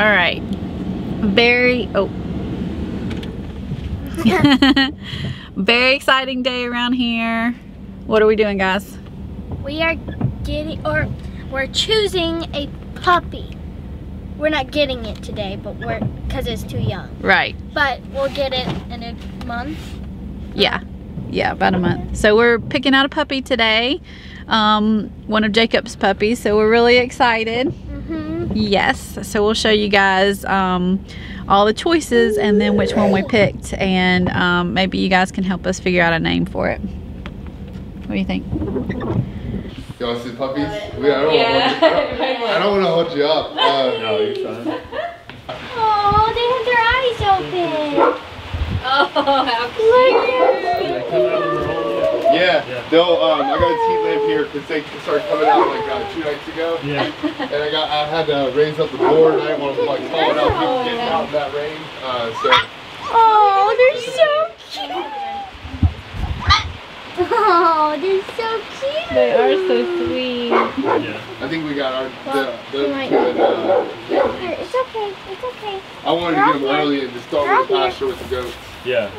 All right. Very, oh. Very exciting day around here. What are we doing, guys? We are getting, or we're choosing a puppy. We're not getting it today, but we're, because it's too young. Right. But we'll get it in a month. Yeah. Yeah, about a month. So we're picking out a puppy today. Um, one of Jacob's puppies. So we're really excited. Yes. So we'll show you guys um, all the choices and then which one we picked. And um, maybe you guys can help us figure out a name for it. What do you think? You want to see the puppies? We, I don't want to want to hold you up. Uh, No, you're fine. Oh, they have their eyes open. Oh, how They come out of their own yeah, Yeah. they'll. Um, I got a team lamp here because they started coming out like uh, two nights ago, Yeah. and I got I had to raise up the board. and I didn't want to like falling out, people getting out in that rain. Uh, so Oh, they're so cute. Oh, they're so cute. They are so sweet. Yeah. I think we got our the, the, good, uh, It's okay. It's okay. I wanted to get them early and just throw them in the pasture with the goats. Yeah.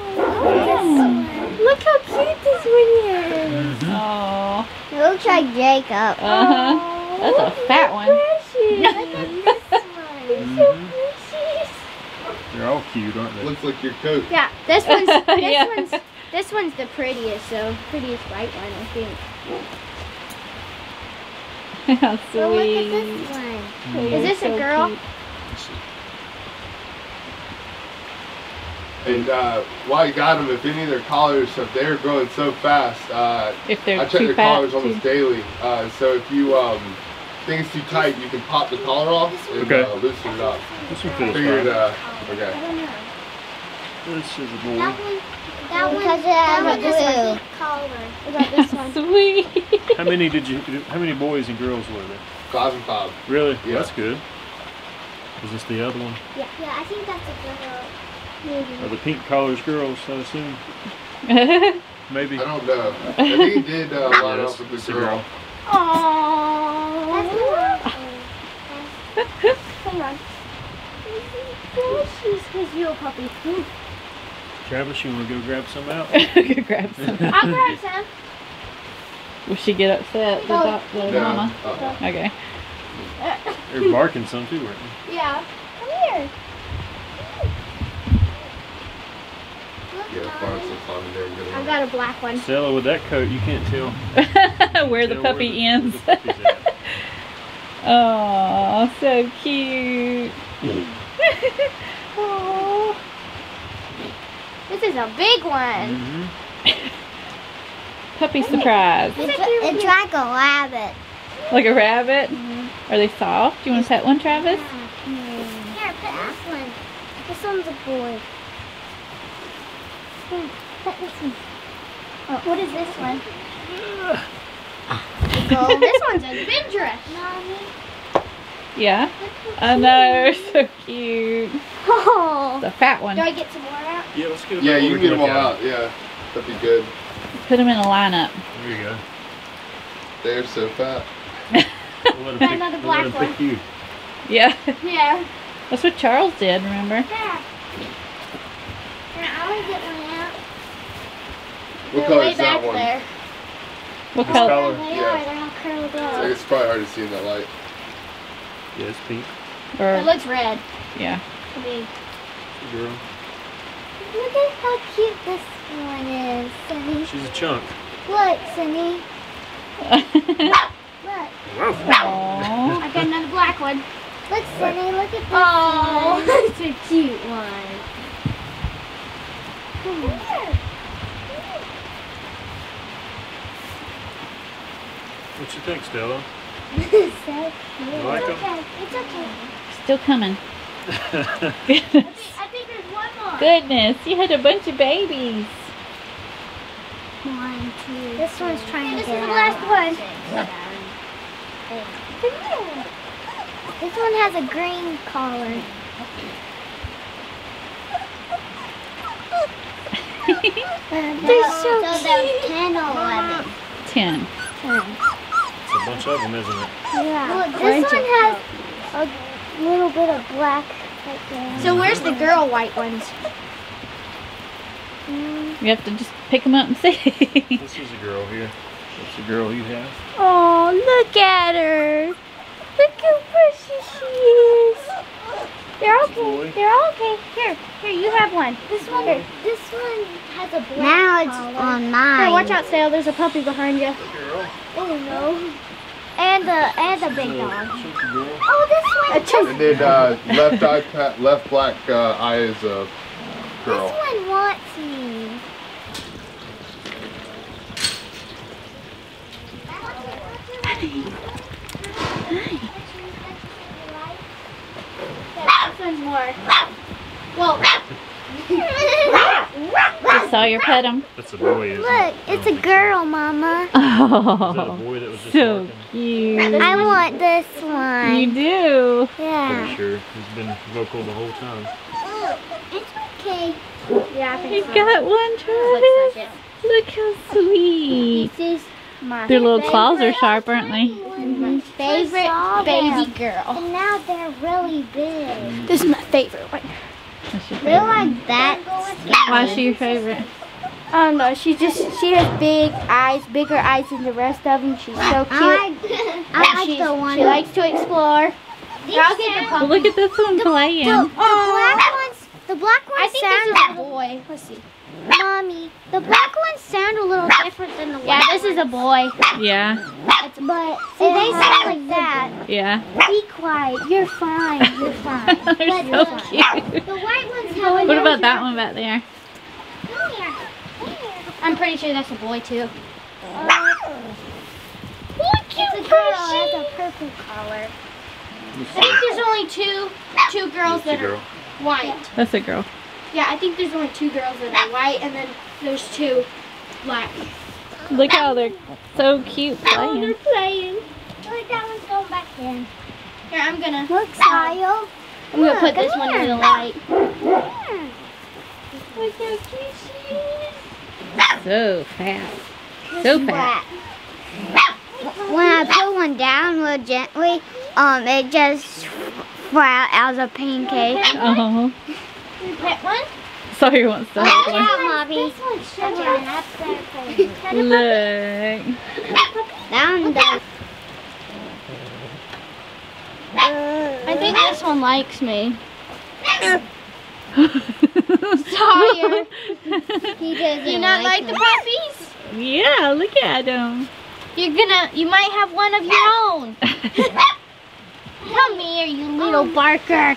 Look how cute this one is. Oh. It looks like Jacob. Uh-huh. That's a fat one. Precious. so precious. They're all cute, aren't they? Looks like your coat. Yeah, this one's this Yeah. one's this one's the prettiest, so prettiest white one, I think. How sweet. So look at this one. Is this a girl? And uh, while you got them, if any of their collars, if they're growing so fast, uh, If they're I check their fat. collars too- almost daily. Uh, so if you um, think it's too tight, you can pop the collar off and Okay. uh, loosen it up. This one feels Figured, uh, okay. This is a That boy. one, that one, that one is a collar. What about this one? Sweet. How many did you? How many boys and girls were there? Five and five. Really? Yeah. That's good. Is this the other one? Yeah, yeah, I think that's a girl. Are the pink collars girls? I assume. Maybe. I don't know. I think he did uh, Yeah, line that's- up with that's the a girl. girl. Aww. Hang on. She's because you're puppy. Travis, you want to go grab some out? Go grab some. I'll grab some. Will she get upset? The, No. doc- the No. mama? Uh-uh. Okay. They're barking some too, aren't they? Yeah. Come here. Yeah, find some fun there get I've got a black one. they? Stella, with that coat, you can't tell. where the puppy where the- ends. where the. Oh, so cute. oh. This is a big one. Mhm. Puppy surprise. It's, it's like a rabbit. Like a rabbit? Are they soft? Do you want to pet one, Travis? Yeah. Here, pet this one. This one's a boy. Here, pet this one. Oh, what is this one? oh, this one's adventurous. Mommy. Yeah. I know. So cute. Oh. The fat one. Do I get some more out? Yeah, let's get. Them Yeah, you can get them all at 'em. out. Yeah, that'd be good. Put them in a lineup. There you go. They're so fat. We'll let 'em pick, Another we'll black pick you. Yeah. Yeah. That's what Charles did, remember? Yeah. Yeah, I want to get one out. What color is that one? there. What color? color? They Yeah. are. They're all curled up. it's probably hard to see in that light. Yeah, it's pink. It looks red yeah. to me. Girl. Look at how cute this one is, Sunny. She's a chunk. Look, Sunny. Look. Aww. I got another black one. Look, Sunny. Look at this oh, one. it's a cute one. Come here. What you think, Stella? It's so cute. You like 'em? It's okay. It's okay. Still coming. I Goodness. think, I think there's one more. Goodness, you had a bunch of babies. One, two. This one's trying to get This is the last one. This one has a green collar. They're so, so cute. 10 or 11. Ten. It's a bunch of them, isn't it? Yeah. Look, this one has a little bit of black right there. So where's the girl white ones? Mm. You have to just pick them up and see. This is a girl here. That's the girl you have. Oh, look at her. Look how precious she is. They're okay. They're all okay. Here, here, you have one. This one, here. this one has a black Now it's on mine. Hey, watch out, Sale. There's a puppy behind you. Girl. Oh no. And a and a big dog. she's a girl. Oh, this one. A chunk. And then uh, left eye, pa- left black uh, eye is a girl. This one wants me. This one's more. Well, Just saw your pet him. That's a boy, isn't Look, it? it's a girl, Mama. Oh. Is that a Oh, boy that was just so barking? cute. I want this one. You one. do. Pretty Yeah. sure. He's been vocal the whole time. It's okay. yeah, I think You so. got one, Looks Travis. like it. Look how sweet. This is my Their little claws are sharp, aren't they? Mm-hmm. my favorite saw baby them. girl. And now they're really big. This is my favorite one. That's your like that. Why is she your favorite? I don't know. She just she has big eyes, bigger eyes than the rest of them. She's so cute. I like, I like the one. She likes to explore. I'll get the Well, look at this one playing. the, the black ones. The black ones I think sound. this is a boy. Let's see. Mommy, the black ones sound a little different than the white. Yeah, this is a boy. Yeah, But see, they oh. sound like that. yeah. Be quiet. You're fine. You're fine. They're But so the- cute. The white ones have. What about that one back there? Come here. Come here. I'm pretty sure that's a boy too. Uh, it's a girl. It has a purple collar. I think there's only two two girls That's that a girl. are white. That's a girl. Yeah, I think there's only two girls that are white, and then there's two black. Look how they're so cute playing. Oh, they're playing. Look, that one's going back in. Here, I'm gonna Look, Kyle. I'm gonna Look, put this come one in the light. Look how cute she is. So fast. So fast. When I put one down real gently, um, it just fry out as a pancake. Oh, You pet one? Sawyer wants to hold one. Mommy. This one's shivering up there. Look. That one does. I think this one likes me. Sawyer. He doesn't Do you not like the puppies? yeah, look at him. You're gonna, you might have one of your own. Come here, you little um, barker.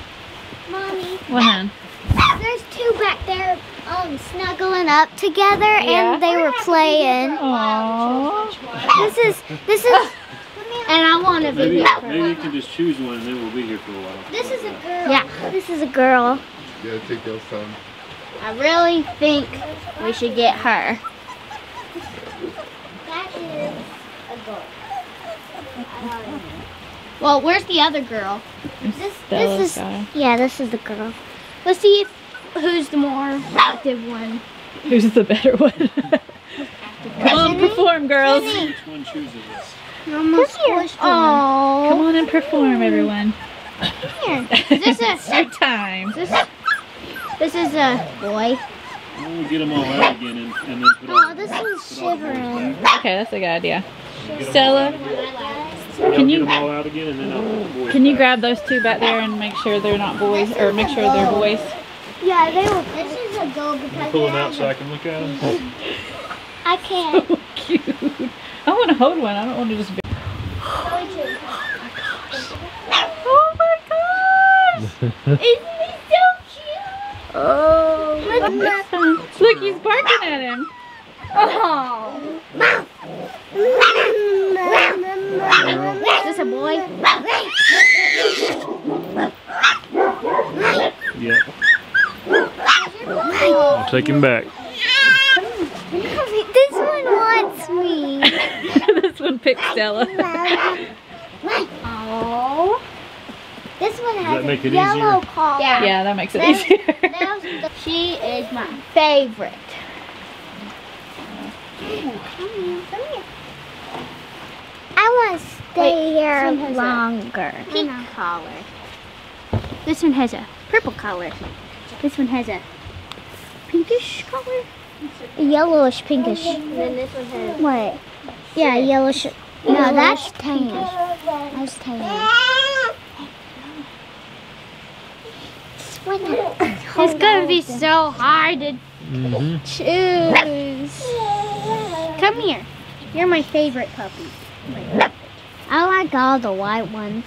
Mommy, What, hon? There's two back there um, snuggling up together Yeah. and they were playing. Aww. This is, this is, And I want a Maybe, video. maybe you can just choose one and then we'll be here for a while. this is a girl. Yeah. This is a girl. Yeah, take your son. I really think we should get her. That is a girl. Well, where's the other girl? This, Stella's this is, got her. yeah, this is the girl. Let's see if who's the more active one. Who's the better one? Come on, perform, girls. Which one chooses this? Squished Oh, Come on and perform, everyone. here. Is this a It's your time. this? This is a boy. We'll get them all out again and, and then put Oh, all, this one's all the shivering. Okay, that's a good idea. Stella, can you- them all out again and then I'll put the boys can you grab those two back there and make sure they're not boys, or make sure they're boys? Yeah, they were. This is a girl because Pull they them out so I can look at them. I can't. So cute. I want to hold one. I don't want to just. Be- oh my gosh! Isn't he so cute? Oh, look, he's barking at him. Oh, is this a boy? Yeah. I'll take him back. this one wants me. this one picked Stella. Oh. This one has that make a it yellow easier? collar. Yeah. Yeah, that makes it There's- easier. there's the- She is my favorite. Come here, come here. I want to stay Wait, here this one has a longer. Pink collar. This one has a purple collar. This one has a pinkish color. A yellowish pinkish. And then this one has. What? Yeah, yellowish. No, that's tan. That's tan. It's gonna be so hard to Mm-hmm. choose. Come here. You're my favorite puppy. I like all the white ones.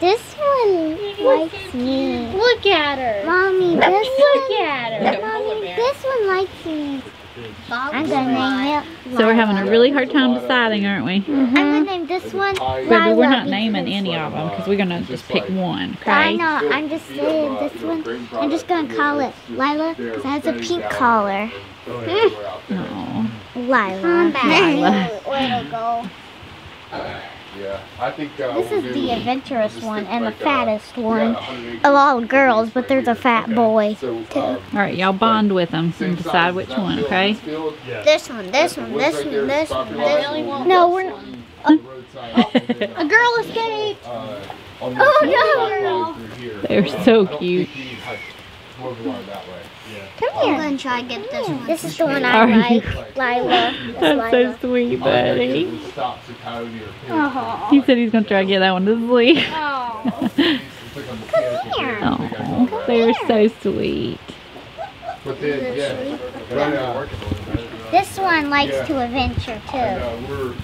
This one likes me. Look at her. Mommy, this Look one. at her. Mommy, this one likes me. I'm gonna name it. So we're having a really hard time deciding, aren't we? Mm-hmm. I'm gonna name this one. Baby, we're not naming any of them because we're gonna just pick one, I okay? know. I'm just saying this one. I'm just gonna call it Lila because it has a pink collar. Oh, Lila. Lila. Way to go. Yeah, I think. Uh, This we'll is do- the adventurous just one and the like, uh, fattest we one 180 of all girls, but there's a fat Okay. boy. So, too. um, all right, y'all bond with them and decide which one, field, okay? this field. Yeah. This one, this one, this right one, this one, line, this we'll one. do No, we're on the roadside, and then, A girl escaped. uh, Oh, no. side road through here. They're Uh, so cute. More of the water that way. Yeah. Come here. I'm gonna try to get this one. This is the one I you- like. Lila. That's so sweet, I like that buddy. kid who stops a coyote or. He said he's gonna try to get that one to sleep. Oh. Oh, they're so sweet. But then, yeah, right now, This one likes Yeah. to adventure I too. know, we're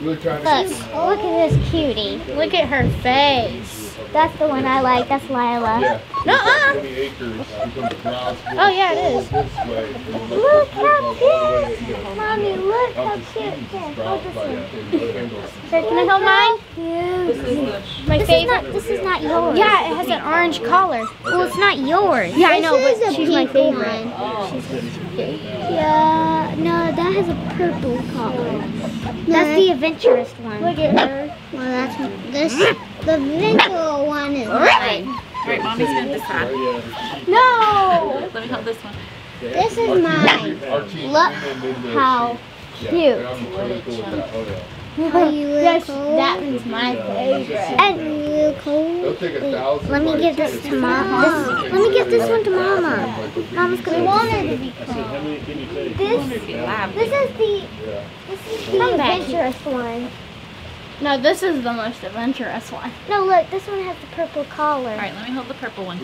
really trying Look, to. look at this cutie. Look at her face. That's the one I like. That's Lila. Yeah. Nuh-uh. 20 acres becomes browse Oh, yeah, it all is. This way. and then Look how goes all the way, cute. Mommy, look how cute. Here, hold this one. uh, Can I hold mine? My This is favorite. not. This is not yours. Yeah, it has an orange collar. Well, it's not yours. Yeah, I know, This but she's my pink favorite. Yeah, no, that has a purple collar. That's the adventurous one. Look at her. Well, that's this. The adventurous one is mine. All right, mommy's gonna decide. Oh, no, Let me hold this one. this is mine. Look went in the how cute. Yeah, I'm really cool with that. Oh, yeah. Are you Yes, cold? that one's my favorite. And you cold? They'll take a Wait, thousand let me give this to to Mama. This, let me give this one to Mama. Mama's gonna want her to be I cold. many can you take? This, this is the, this is the adventurous one. No, this is the most adventurous one. No, look, this one has the purple collar. All right, let me hold the purple one.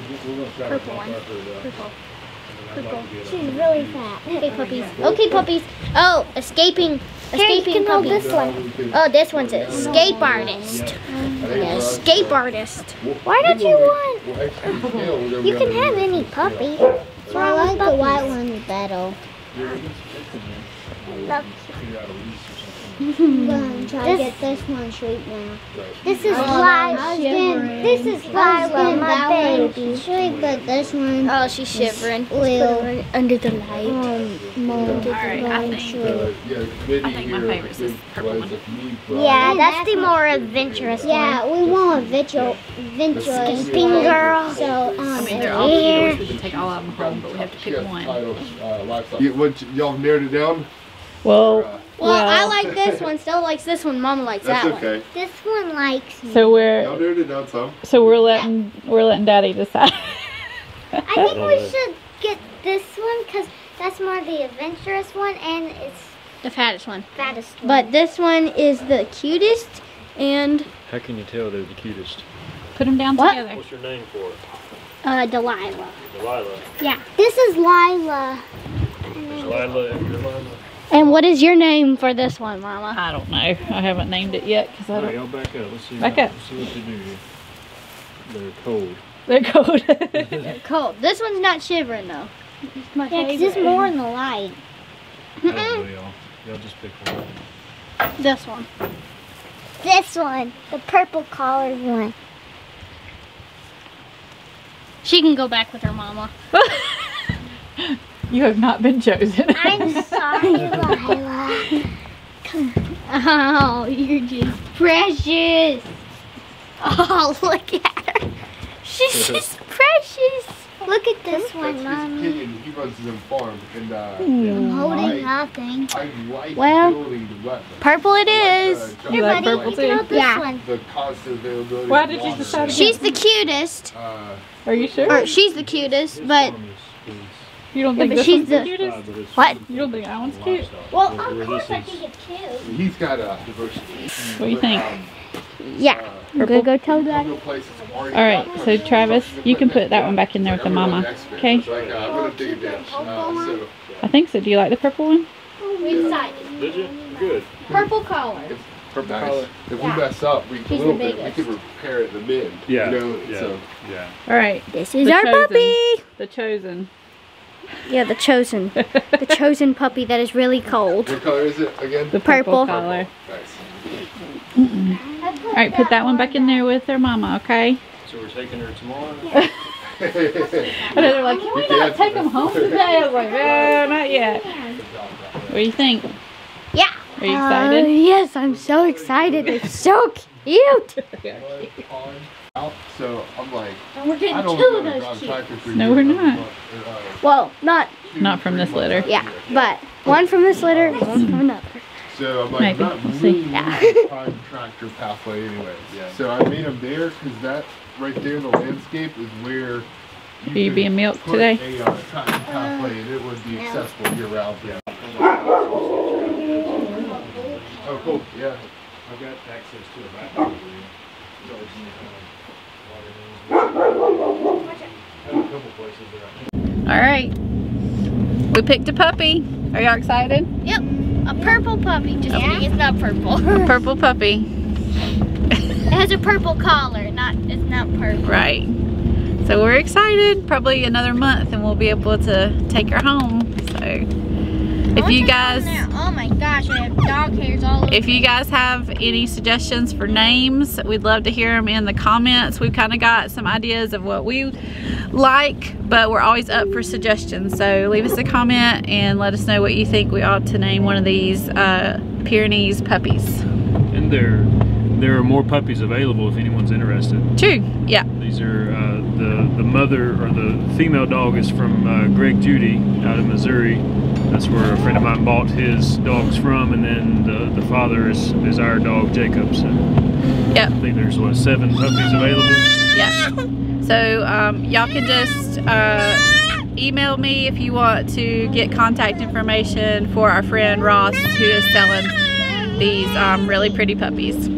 Purple one. Purple. Purple. She's really fat. Okay, puppies. Okay, puppies. Oh, escaping, escaping can hold puppies. this one. Oh, this one's an escape artist. An escape artist. Why don't you want? Well, actually, scale, we're gonna You can have any puppy. So I like the white one better. I'm gonna try to get this one straight now. This is Lila. This is Lila, my baby. Straight, but this one Oh, she's shivering. will Under the light. um mold All right, I think- Uh, yeah, I think my favorite is purple one. if you need browse- Yeah, that's the more adventurous yeah, we want a vigil, adventurous Escaping girl. So, um, I mean, they're all cute. We can take all of them home, but we have to pick one. titles, uh. You- what, y'all narrowed it down? Well, Well, I like this one. Still likes this one. Mama likes That's that one. this one likes me. so Y'all we're narrowed it down some. so we're letting we're letting Daddy decide. I think we should get this one because that's more the adventurous one and it's The fattest one. fattest one. But this one is the cutest and How can you tell they're the cutest? Put them down What? together. What's your name for it? uh, Delilah. Delilah. Yeah, this is Lila. Is Lila and Delilah? And what is your name for this one, Mama? I don't know. I haven't named it yet because I All right, don't. y'all back up. Let's see. Back what, up. Let's see what they do here. They're cold. They're cold. Cold. This one's not shivering though. It's my Yeah, 'cause favorite. it's more in the light. Oh, well, y'all. Y'all just pick one. This one. This one, the purple collared one. She can go back with her mama. you have not been chosen. I'm sorry, Lila. Come. Oh, you're just precious. Oh, look at her. She's just precious. Look at this one, That's his Mommy. opinion. He runs his own farm, and uh, I'm I- holding nothing. I like Well, building the wetlands. Purple it is. Like, uh, You jumping like on purple the- too? Look this Yeah. one. The constant availability. Why of did you decide She's the cutest. Uh, Are you sure? Or she's the cutest, but You don't Yeah, think but this she's one's the- the cutest? What? You don't think that one's cute? Well, Where of course I is- think it's cute. he's got a diversity. What do you think? yeah. I'm gonna go tell Daddy. All All right, so Travis, you can put that one back in there with the mama. Okay? Uh, I'm gonna dig a ditch. Uh, so I think so. Do you like the purple one? We decided. Did you? Good. Purple collar. Purple nice. color. If we Yeah. mess up, we He's a the little bit. We biggest. could repair it in the mid. Yeah. You know, yeah. so Yeah. All right, This is The our chosen. puppy. the chosen. Yeah, the chosen. the chosen puppy that is really cold. what color is it again? The purple, Purple. color. Nice. All right, put that one back in there with their mama, okay? So we're taking her tomorrow. And they're like, can we We not can't. take them home today? I was like, no, not yet. What do you think? Yeah. Are you Uh, excited? yes, I'm so excited. It's so cute. Out, so I'm like, And we're I getting don't two know of those drive cheap. tractor for No, we're I'm not. uh, Well, not two, Not from this litter. out yeah, but one from this litter, one from another. So I'm like, Maybe. I'm not We'll really. Yeah. prime tractor pathway anyway. Yeah. So I made them there because that right there in the landscape is where Are you could being milked put today? A uh, tractor pathway and it would be accessible year round. Yeah. Oh, cool. Yeah. I've got access to a bathroom. All right. We picked a puppy. Are y'all excited? Yep. A purple puppy. Just kidding. It's not purple. A purple puppy. it has a purple collar. Not. It's not purple. Right. So we're excited. Probably another month and we'll be able to take her home. So if you guys? Oh my gosh! I have dog hairs all over. if you guys have any suggestions for names, we'd love to hear them in the comments. We've kind of got some ideas of what we like, but we're always up for suggestions. So leave us a comment and let us know what you think we ought to name one of these uh, Pyrenees puppies. And there, there are more puppies available if anyone's interested. True. Yeah. These are uh, the the mother or the female dog is from uh, Greg Judy out of Missouri. That's where a friend of mine bought his dogs from, and then the, the father is, is our dog Jacob. So Yep. I think there's what seven puppies available. Yeah. So um, y'all can just uh, email me if you want to get contact information for our friend Ross who is selling these um, really pretty puppies.